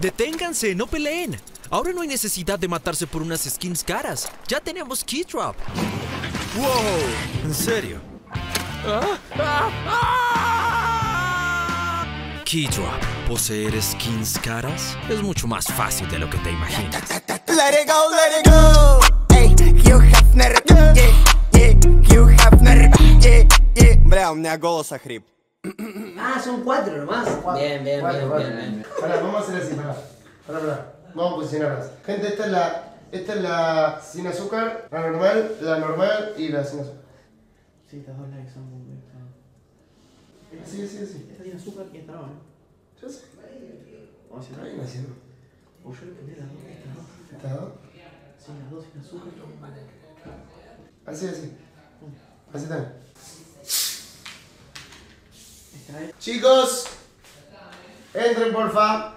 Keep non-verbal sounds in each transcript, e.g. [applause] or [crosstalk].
Deténganse, no peleen. Ahora no hay necesidad de matarse por unas skins caras. Ya tenemos Keydrop. ¡Wow! ¿En serio? Ah, ah, ah. Keydrop. Poseer skins caras es mucho más fácil de lo que te imaginas. Let it go, let it go. Ey, Hugh Hefner, yeah, yeah. Hugh Hefner, yeah, yeah. Бля, у меня голос охрип. Ah, son cuatro nomás. Bien, bien, Cuatro, bien, cuatro. bien, bien. Pará, vamos a hacer así, pará. Pará, pará. Vamos a posicionarlas. Gente, esta es la. Esta es la sin azúcar, la normal, la normal y la sin azúcar. Sí, estas dos likes son muy. Sí, sí, sí. Esta tiene azúcar y esta no, ¿no? Yo sé. Vamos a Está hacer bien haciendo. O yo le pondré las dos, estas dos. ¿Está dos? Sí, las dos sin azúcar. Así, así. Así también. Chicos, entren porfa.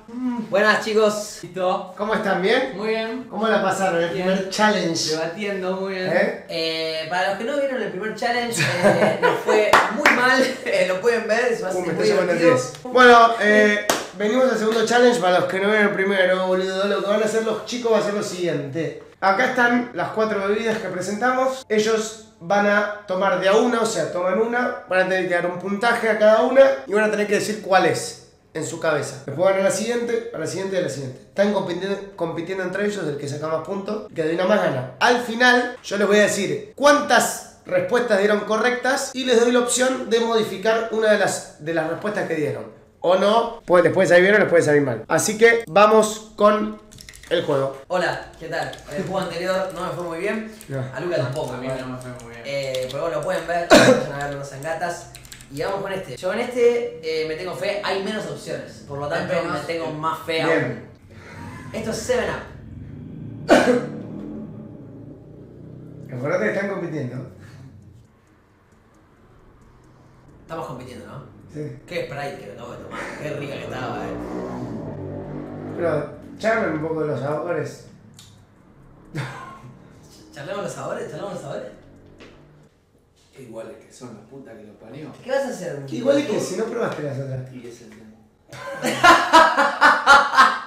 Buenas chicos. Listo. ¿Cómo están? ¿Bien? Muy bien. ¿Cómo la pasaron? El Bien. primer challenge. Debatiendo muy bien. ¿Eh? Eh, para los que no vieron el primer challenge, eh, [laughs] nos fue muy mal. [laughs] Eh, lo pueden ver, es Uh, me bastante está muy llevando el divertido. 10. Bueno, eh, venimos al segundo challenge. Para los que no ven el primero, boludo, lo que van a hacer los chicos va a ser lo siguiente. Acá están las cuatro bebidas que presentamos. Ellos van a tomar de a una, o sea, toman una, van a tener que dar un puntaje a cada una y van a tener que decir cuál es en su cabeza. Después van a la siguiente, a la siguiente y a la siguiente. Están compitiendo, compitiendo entre ellos, el que saca más puntos, el que adivina más gana. Al final, yo les voy a decir cuántas respuestas dieron correctas y les doy la opción de modificar una de las, de las respuestas que dieron. O no, pues les puede salir bien o les puede salir mal. Así que vamos con el juego. Hola, ¿qué tal? El juego anterior no me fue muy bien. No. A Luca tampoco. A mí no me fue muy bien. Eh, pero bueno, lo pueden ver, [coughs] vayan a ver los sangatas. Y vamos con este. Yo en este eh, me tengo fe, hay menos opciones. Por lo tanto, me tengo más fe Bien. aún. Esto es 7 Up. [coughs] Acordate que están compitiendo. Estamos compitiendo, ¿no? Sí. Qué Sprite que me acabo de tomar. Qué rica que estaba, eh. Pero charlen un poco de los sabores. [laughs] ¿Charlamos los sabores? ¿Charlamos los sabores? Qué iguales que son las putas que los parió. ¿Qué vas a hacer? ¿Un Igual es que si no probaste las otras. Y es el tema. [laughs]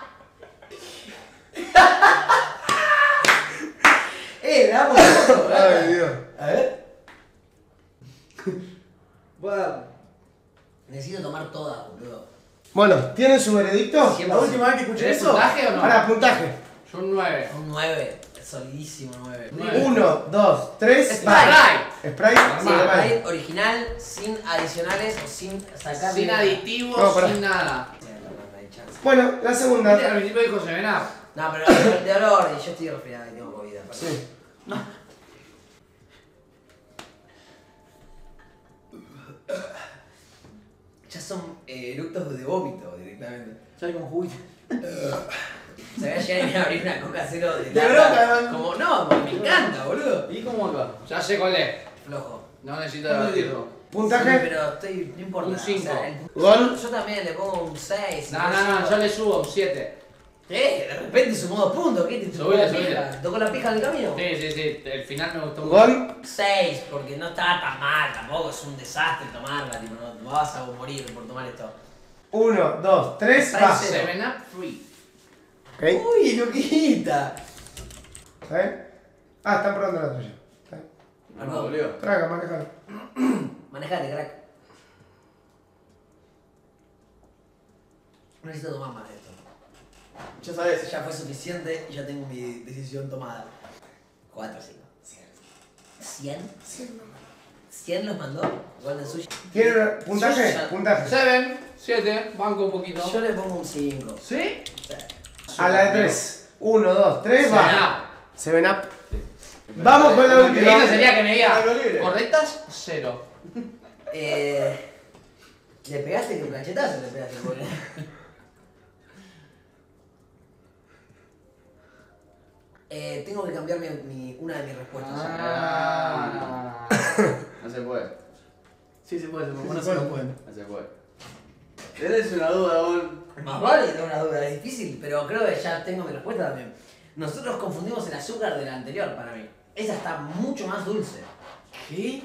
¡Eh, le damos todo! Ay, Dios. A ver. Bueno. Necesito tomar todas, boludo. Bueno, ¿tienen su veredicto? Siempre La última vez que escuché ¿Tienes eso. puntaje o no? Para, puntaje. Yo un 9. Un 9. Solidísimo 9. Nueve. Uno, dos, tres. Sprite. va. Sprite. Sí, normal. Sprite original, sin adicionales o sin sacar. Sin aditivos, No, pará. sin nada. Bueno, la segunda. Al principio dijo Seven Up. No, pero de olor, y yo estoy resfriado y tengo COVID. aparte. Sí. Ya son eh, eructos de vómito directamente. Sale como juguito. [laughs] Se voy a llegar a abrir una coca cero de, De lata. bronca, Como no, me encanta, boludo. ¿Y cómo acá? Ya sé cuál es. Flojo. No necesito ¿Dónde debatirlo. Sí, Puntaje. pero estoy. No importa. Un cinco. el- Gol. yo también le pongo un 6. No, no, no, yo le subo un 7. ¿Qué? De repente sumó dos puntos. ¿Qué te tocó Subile, la subile. pija? ¿Tocó la pija en el camino? Sí, sí, sí. El final me gustó mucho. Gol. 6, porque no estaba tan mal, tampoco es un desastre tomarla, tipo, no, no vas a morir por tomar esto. Uno, dos, tres. Va. Sprite Seven Up Free. Ok. Uy, loquita. ¿Está bien? Ah, están probando la tuya. ¿Está bien? Boludo. Traga, manejalo. [clears throat] manejate, crack. No necesito tomar más de esto. Ya sabes. Ya fue suficiente y ya tengo mi decisión tomada. 4 o 5. 100. 100 los mandó. Golden Sushi. ¿Tienen puntaje? Puntaje. Seven, 7, banco un poquito. Yo le pongo un 5. ¿Sí? A la de tres. Uno, dos, tres. Seven Va. Up. Seven up. Vamos con la última. lindo sería que me diga Algo libre. correctas, 0. Eh, ¿Le pegaste un cachetazo? Le pegaste, porque... [laughs] Eh, tengo que cambiar mi, mi- una de mis respuestas. Ah. No se puede, Sí, se puede, se puede. Sí, Bueno, se lo puede. pueden. no se puede. Tenés una duda, vos. Más vale que tengo una duda, es difícil, pero creo que ya tengo mi respuesta también. Nosotros confundimos el azúcar de la anterior para mí. Esa está mucho más dulce. ¿Qué?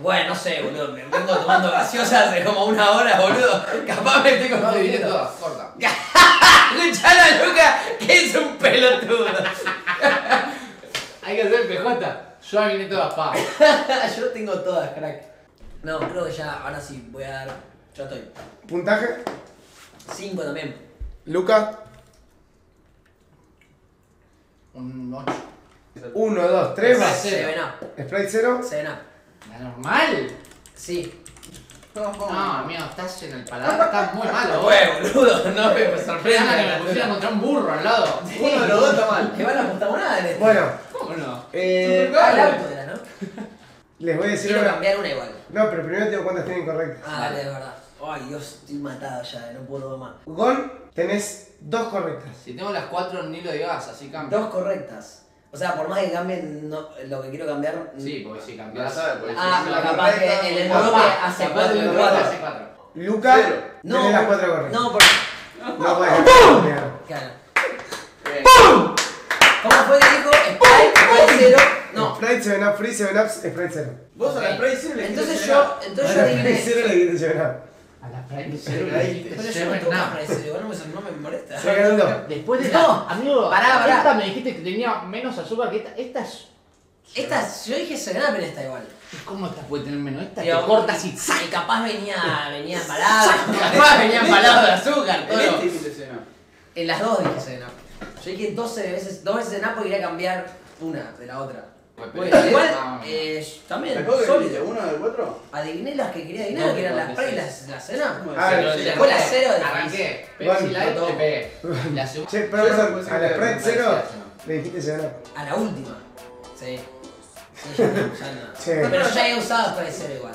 Bueno, no sé, boludo, me vengo tomando gaseosa hace como una hora, boludo. Capaz me estoy No, dividí confundiendo. [laughs] todas, corta. Escucha Yo adiviné todas pa. [laughs] Yo tengo todas, crack. No, creo que ya, ahora sí, voy a dar. Yo estoy. Puntaje. 5 también. Luca. Un 8. 1, 2, 3, va. Cero. Seven Up. Sprite 0. Seven Up. ¿La normal? Sí. No, amigo, estás en el paladar, [laughs] estás muy malo. Huevo, boludo. No me sorprende. que me pusieran contra un burro al lado. Uno de los dos está mal. Que van a apostar nada en este. Bueno. Eh, Ah, el auto era, ¿no? [laughs] les voy a decir Quiero una. cambiar una igual. No, pero primero te digo cuántas tienen correctas. Ah, dale, de verdad. Ay, Dios, estoy matado ya, no puedo más. Gon, tenés dos correctas. Si tengo las cuatro ni lo digas, así cambia. Dos correctas. O sea, por más que cambien no, lo que quiero cambiar. Sí, porque si cambias. sabes, porque Ah, si pero la capaz que en el bloque hace cuatro y cuatro. hace cuatro. Luca, Cero. No, tenés las cuatro correctas. No, porque. No puedes. Claro. Bien. ¿Cómo fue que dijo? Sprite, Sprite cero. No. Sprite 7 Up Free, 7 Up, Sprite 0. Vos a la Spray sí le Entonces yo, entonces yo Ahora Sprite adiviné. 0 le quité 7 Up. A la Pero Zero le dijiste Pero yo no. Sprite no me, no me molesta. Se. Después de No. la. Amigo, Pará, pará. esta me dijiste que tenía menos azúcar que esta. Esta es. Esta, yo dije Up en esta igual. ¿Cómo esta puede tener menos? Esta te corta así. Y capaz venía, venía [laughs] embalado. Capaz venía empalado de azúcar, En todo. este dijiste cena. En las dos dije. Yo dije 12 veces, dos veces Seven Up porque quería cambiar una de la otra. Pues, Bueno, igual, Ah, eh, también, ¿Sacó que dijiste sólido. uno de cuatro? Adiviné las que quería adivinar, No, que eran las Sprite y de las, las Up. Ah, Pero sí. Después la cero de Arranqué. Bueno, Pepsi Light, no. te pegué. La segunda. Che, pero a la Sprite me 0 parecía, le dijiste 7 Up. A la última. Sí. Sí, ya no, ya no. Sí. Pero ya he usado Sprite cero igual.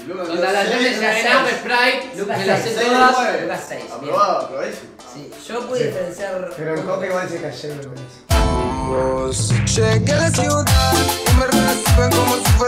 Y la de Lucas. Sprite, Lucas me las sé seis. seis, todas. nueve. Lucas seis, bien. Aprobado, aprobadísimo. Sí, yo pude diferenciar. Pero en Coca igual se cayeron, me parece. Llegué a la ciudad y me reciben como si fuera el